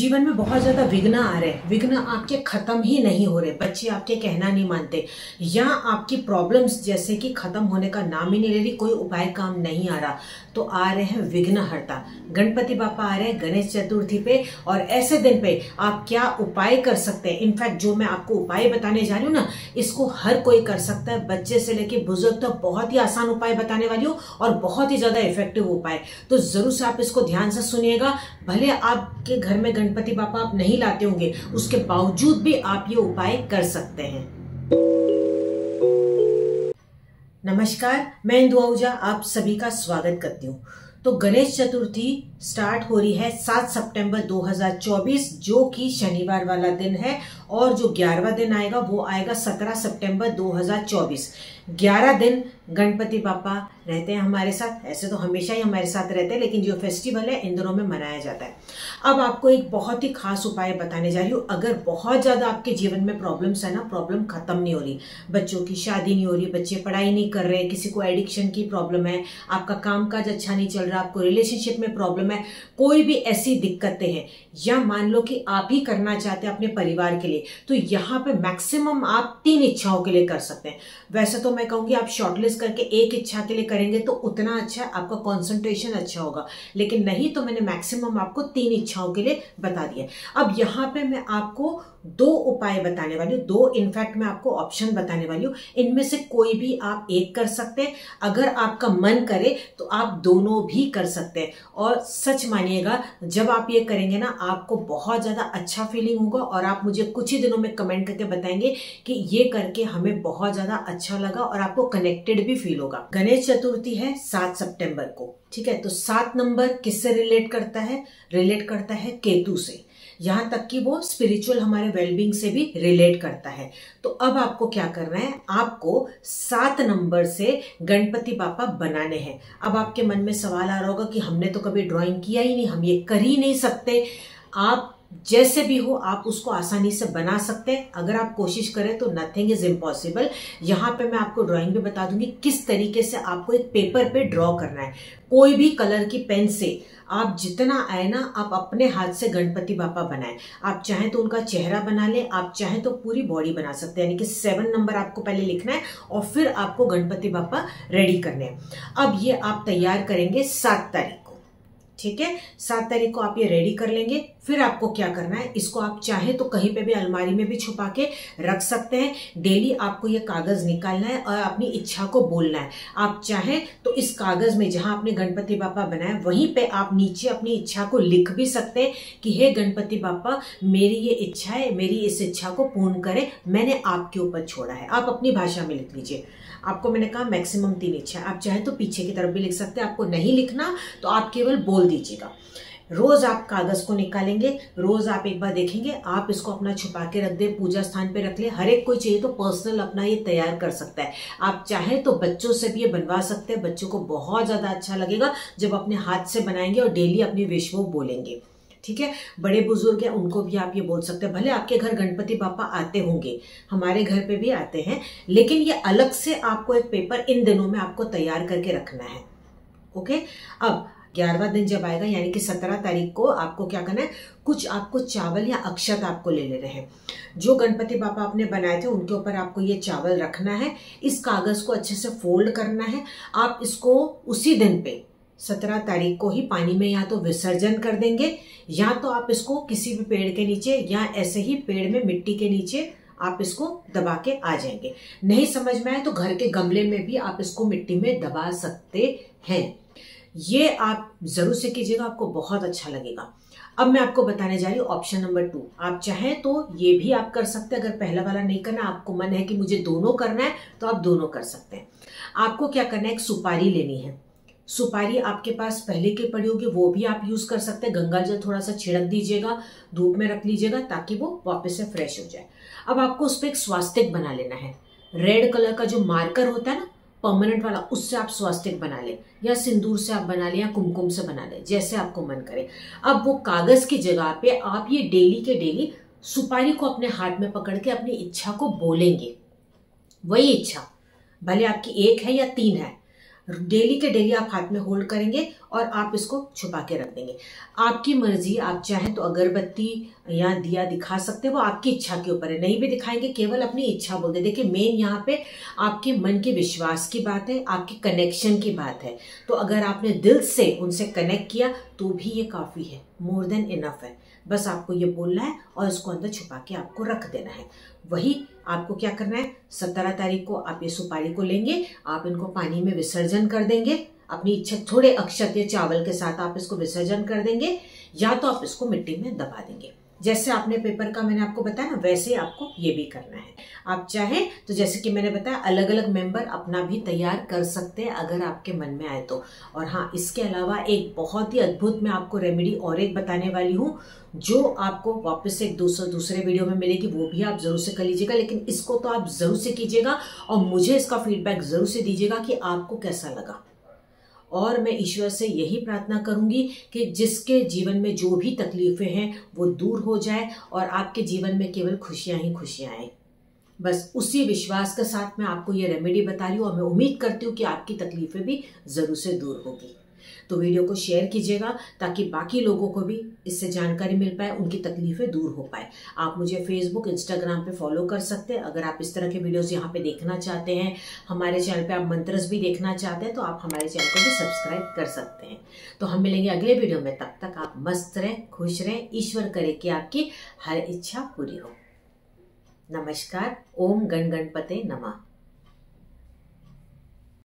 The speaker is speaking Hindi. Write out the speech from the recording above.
जीवन में बहुत ज़्यादा विघ्न आ रहे हैं। विघ्न आपके खत्म ही नहीं हो रहे। बच्चे आपके कहना नहीं मानते। या आपकी प्रॉब्लम्स जैसे कि खत्म होने का नाम ही नहीं ले रही, कोई उपाय काम नहीं आ रहा। तो आ रहे हैं विघ्न हरता गणपति बापा आ रहे हैं गणेश चतुर्थी पे और ऐसे दिन पे आप क्या उपाय कर सकते हैं? इनफैक्ट जो मैं आपको उपाय बताने जा रही हूँ ना, इसको हर कोई कर सकता है। बच्चे से लेके बुज़ुर्ग तक बहुत ही आसान उपाय बताने वाली हूँ और बहुत ही ज़्यादा इफ़ेक्टिव उपाय। तो ज़रूर से आप इसको ध्यान से सुनिएगा। भले आपके घर में गणपति बापा आप नहीं लाते होंगे, उसके बावजूद भी आप ये उपाय कर सकते हैं। नमस्कार, मैं इंदु आहूजा, आप सभी का स्वागत करती हूँ। तो गणेश चतुर्थी स्टार्ट हो रही है 7 सितंबर 2024 जो कि शनिवार वाला दिन है, और जो ग्यारहवा दिन आएगा, वो आएगा 17 सितंबर 2024 ग्यारह दिन गणपति पापा रहते हैं हमारे साथ, ऐसे तो हमेशा ही हमारे साथ रहते हैं, लेकिन जो फेस्टिवल है, इन दिनों में मनाया जाता है। अब आपको एक बहुत ही खास उपाय बताने जा रही हूँ। अगर बहुत ज़्यादा आपके जीवन में प्रॉब्लम्स है ना प्रॉब्लम खत्म नहीं हो रही। बच्चों की शादी नहीं हो रही, बच्चे पढ़ाई नहीं कर रहे, किसी को एडिक्शन की प्रॉब्लम है, आपका काम अच्छा नहीं चल रहा, आपको रिलेशनशिप में प्रॉब्लम है कोई भी ऐसी दिक्कतें हैं, या मान लो कि आप ही करना चाहते हैं अपने परिवार के लिए तो यहाँ पे मैक्सिमम आप तीन इच्छाओं के लिए कर सकते हैं। वैसे तो मैं कहूँगी आप शॉर्टलिस्ट करके एक इच्छा के लिए करेंगे तो उतना अच्छा आपका कॉन्सेंट्रेशन अच्छा होगा, लेकिन नहीं तो मैंने मैक्सिमम आपको तीन इच्छाओं के लिए बता दिया। अब यहाँ पे मैं आपको दो उपाय बताने वाली हूँ, दो इनफैक्ट मैं आपको ऑप्शन बताने वाली हूँ, इनमें से कोई भी आप एक कर सकते हैं। अगर आपका मन करे तो आप दोनों भी कर सकते हैं, और सच मानिएगा, जब आप ये करेंगे ना, आपको बहुत ज़्यादा अच्छा फीलिंग होगा और आप मुझे कुछ ही दिनों में कमेंट करके बताएँगे कि ये करके हमें बहुत ज़्यादा अच्छा लगा और आपको कनेक्टेड भी फील होगा। गणेश चतुर्थी है सात सितंबर को, ठीक है? तो सात नंबर किससे रिलेट करता है? रिलेट करता है केतु से। यहाँ तक कि वो स्पिरिचुअल हमारे वेलबींग से भी रिलेट करता है। तो अब आपको क्या करना है? आपको सात नंबर से गणपति बापा बनाने हैं। अब आपके मन में सवाल आ रहा होगा कि हमने तो कभी ड्राइंग किया ही नहीं, हम ये कर ही नहीं सकते। आप जैसे भी हो, आप उसको आसानी से बना सकते हैं। अगर आप कोशिश करें तो नथिंग इज़ इम्पॉसिबल यहाँ पे मैं आपको ड्राइंग भी बता दूँगी किस तरीके से आपको एक पेपर पे ड्रॉ करना है। कोई भी कलर की पेन से आप जितना आए ना, आप अपने हाथ से गणपति बापा बनाए। आप चाहें तो उनका चेहरा बना लें, आप चाहें तो पूरी बॉडी बना सकते हैं। यानी कि सेवन नंबर आपको पहले लिखना है और फिर आपको गणपति बापा रेडी करने हैं। अब ये आप तैयार करेंगे सात तारीख को। ठीक है? सात तारीख को आप ये रेडी कर लेंगे। फिर आपको क्या करना है? इसको आप चाहे तो कहीं पे भी अलमारी में भी छुपा के रख सकते हैं। डेली आपको ये कागज़ निकालना है और अपनी इच्छा को बोलना है। आप चाहे तो इस कागज़ में जहाँ आपने गणपति बापा बनाया, वहीं पे आप नीचे अपनी इच्छा को लिख भी सकते हैं कि, हे गणपति बापा, मेरी ये इच्छा है, मेरी इस इच्छा को पूर्ण करें। मैंने आपके ऊपर छोड़ा है। आप अपनी भाषा में लिख लीजिए। आपको मैंने कहा मैक्सिमम तीन इच्छा आप चाहे तो पीछे की तरफ़ भी लिख सकते हैं। आपको नहीं लिखना तो आप केवल बोल दीजिएगा। रोज आप कागज़ को निकालेंगे, रोज आप एक बार देखेंगे, आप इसको अपना छुपा के रख दे, पूजा स्थान पे रख ले। हर एक कोई चाहिए तो पर्सनल अपना ये तैयार कर सकता है। आप चाहे तो बच्चों से भी ये बनवा सकते हैं, बच्चों को बहुत ज़्यादा अच्छा लगेगा जब अपने हाथ से बनाएँगे और डेली अपनी विश वो बोलेंगे। ठीक है? बड़े बुज़ुर्ग हैं, उनको भी आप ये बोल सकते हैं, भले आपके घर गणपति बापा आते होंगे, हमारे घर पे भी आते हैं, लेकिन ये अलग से आपको एक पेपर इन दिनों में आपको तैयार करके रखना है। ओके अब ग्यारहवा दिन जब आएगा, यानी कि सत्रह तारीख को आपको क्या करना है, कुछ आपको चावल या अक्षत आपको ले लेने हैं। जो गणपति बापा आपने बनाए थे, उनके ऊपर आपको ये चावल रखना है, इस कागज़ को अच्छे से फोल्ड करना है, आप इसको उसी दिन पे, सत्रह तारीख को ही पानी में या तो विसर्जन कर देंगे, या तो आप इसको किसी भी पेड़ के नीचे या ऐसे ही पेड़ में मिट्टी के नीचे आप इसको दबा के आ जाएँगे। नहीं समझ में आए तो घर के गमले में भी आप इसको मिट्टी में दबा सकते हैं। ये आप ज़रूर से कीजिएगा, आपको बहुत अच्छा लगेगा। अब मैं आपको बताने जा रही हूँ ऑप्शन नंबर टू आप चाहें तो ये भी आप कर सकते हैं। अगर पहला वाला नहीं करना, आपको मन है कि मुझे दोनों करना है तो आप दोनों कर सकते हैं। आपको क्या करना है? एक सुपारी लेनी है। सुपारी आपके पास पहले की पड़ी होगी, वो भी आप यूज़ कर सकते हैं। गंगा जल थोड़ा सा छिड़क दीजिएगा, धूप में रख लीजिएगा, ताकि वो वापस से फ्रेश हो जाए। अब आपको उस पर एक स्वास्तिक बना लेना है। रेड कलर का जो मार्कर होता है ना परमानेंट वाला, उससे आप स्वास्तिक बना ले, या सिंदूर से आप बना ले, या कुमकुम से बना ले, जैसे आपको मन करे। अब वो कागज़ की जगह पे आप ये डेली के डेली सुपारी को अपने हाथ में पकड़ के अपनी इच्छा को बोलेंगे। वही इच्छा, भले आपकी एक है या तीन है डेली के डेली आप हाथ में होल्ड करेंगे और आप इसको छुपा के रख देंगे। आपकी मर्ज़ी, आप चाहें तो अगरबत्ती या दिया दिखा सकते हो, वो आपकी इच्छा के ऊपर है। नहीं भी दिखाएँगे, केवल अपनी इच्छा बोलते देखिए मेन यहाँ पे आपके मन के विश्वास की बात है, आपके कनेक्शन की बात है। तो अगर आपने दिल से उनसे कनेक्ट किया तो भी ये काफ़ी है मोर देन इनफ है। बस आपको ये बोलना है और इसको अंदर छुपा के आपको रख देना है। वही आपको क्या करना है? सत्रह तारीख को आप ये सुपारी को लेंगे, आप इनको पानी में विसर्जन कर देंगे। अपनी इच्छा, थोड़े अक्षत या चावल के साथ आप इसको विसर्जन कर देंगे, या तो आप इसको मिट्टी में दबा देंगे। जैसे आपने पेपर का मैंने आपको बताया ना, वैसे आपको ये भी करना है। आप चाहें तो जैसे कि मैंने बताया अलग अलग मेंबर अपना भी तैयार कर सकते हैं अगर आपके मन में आए तो। और हाँ इसके अलावा एक बहुत ही अद्भुत मैं आपको रेमेडी और एक बताने वाली हूँ, जो आपको वापस से एक दूसरे दूसरे वीडियो में मिलेगी, वो भी आप ज़रूर से कर लीजिएगा, लेकिन इसको तो आप ज़रूर से कीजिएगा और मुझे इसका फीडबैक ज़रूर से दीजिएगा कि आपको कैसा लगा। और मैं ईश्वर से यही प्रार्थना करूँगी कि जिसके जीवन में जो भी तकलीफें हैं, वो दूर हो जाए और आपके जीवन में केवल खुशियाँ ही खुशियाँ आए। बस उसी विश्वास के साथ मैं आपको ये रेमेडी बता रही हूँ और मैं उम्मीद करती हूँ कि आपकी तकलीफें भी ज़रूर से दूर होगी। तो वीडियो को शेयर कीजिएगा ताकि बाकी लोगों को भी इससे जानकारी मिल पाए, उनकी तकलीफें दूर हो पाए। आप मुझे फेसबुक इंस्टाग्राम पे फॉलो कर सकते हैं। अगर आप इस तरह के वीडियोस यहाँ पे देखना चाहते हैं, हमारे चैनल पे आप मंत्रस भी देखना चाहते हैं तो आप हमारे चैनल को भी सब्सक्राइब कर सकते हैं। तो हम मिलेंगे अगले वीडियो में। तब तक आप मस्त रहें, खुश रहें, ईश्वर करे कि आपकी हर इच्छा पूरी हो। नमस्कार, ओम गण गणपते नमः।